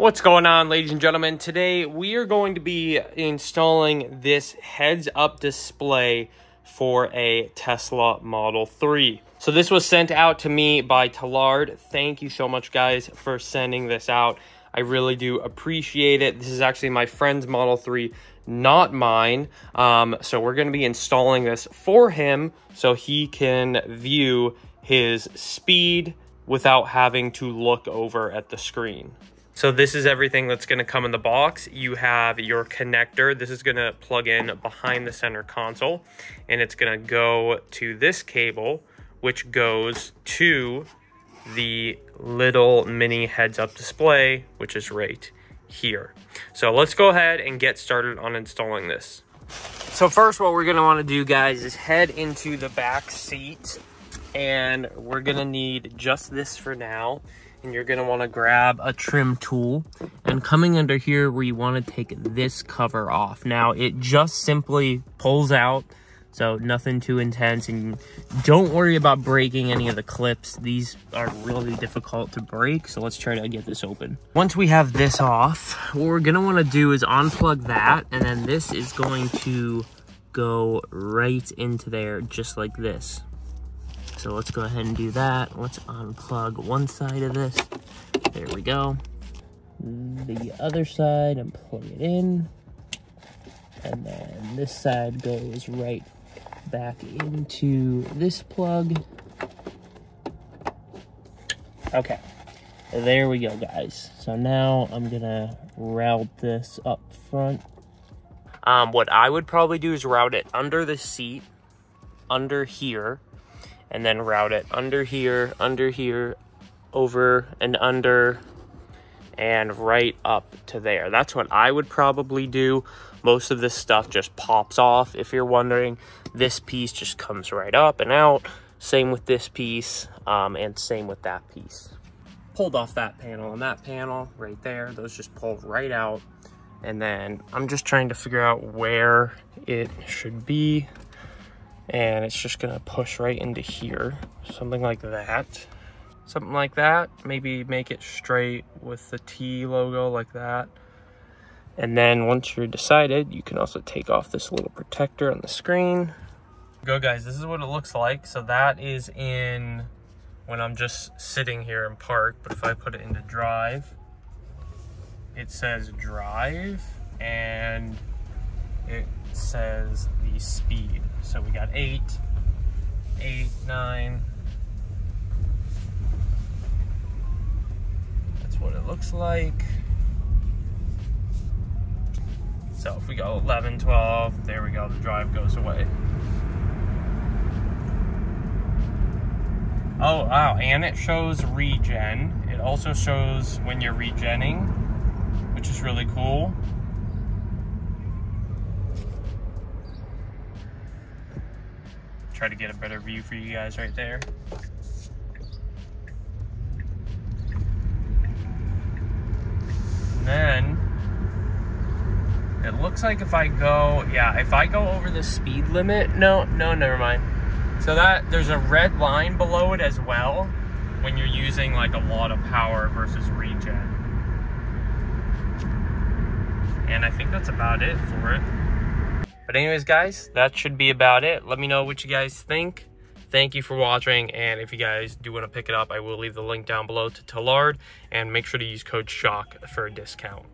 What's going on, ladies and gentlemen? Today we are going to be installing this heads-up display for a Tesla Model 3. So this was sent out to me by Tlyard. Thank you so much, guys, for sending this out. I really do appreciate it. This is actually my friend's Model 3, not mine. Um, so we're going to be installing this for him so he can view his speed without having to look over at the screen. So this is everything that's going to come in the box. You have your connector. This is going to plug in behind the center console and it's going to go to this cable which goes to the little mini heads-up display which is right here. So let's go ahead and get started on installing this. So first what we're going to want to do guys is head into the back seat and we're going to need just this for now and you're gonna wanna grab a trim tool and coming under here where you wanna take this cover off. Now it just simply pulls out so nothing too intense and don't worry about breaking any of the clips. These are really difficult to break. So let's try to get this open. Once we have this off, what we're gonna wanna do is unplug that and then this is going to go right into there just like this. So let's go ahead and do that. Let's unplug one side of this. There we go. The other side and plug it in. And then this side goes right back into this plug. Okay, there we go, guys. So now I'm gonna route this up front. Um, what I would probably do is route it under the seat, under here, and then route it under here, under here, over and under, and right up to there. That's what I would probably do. Most of this stuff just pops off. If you're wondering, this piece just comes right up and out. Same with this piece, um, and same with that piece. Pulled off that panel and that panel right there. Those just pull right out. And then I'm just trying to figure out where it should be and it's just gonna push right into here. Something like that. Something like that. Maybe make it straight with the T logo like that. And then once you're decided you can also take off this little protector on the screen. Go guys. This is what it looks like. So that is in when I'm just sitting here in park. But if I put it into drive it says drive. And it says speed. So we got eight, eight, nine. That's what it looks like. So if we go 11, 12, there we go, the drive goes away. Oh, wow, and it shows regen. It also shows when you're regenning, which is really cool. Try to get a better view for you guys right there. And then it looks like if I go, yeah, if I go over the speed limit, no, no, never mind. So that there's a red line below it as well when you're using like a lot of power versus regen. And I think that's about it for it. But anyways, guys, that should be about it. Let me know what you guys think. Thank you for watching, and if you guys do want to pick it up, I will leave the link down below to Tlyard, and make sure to use code SHOCK for a discount.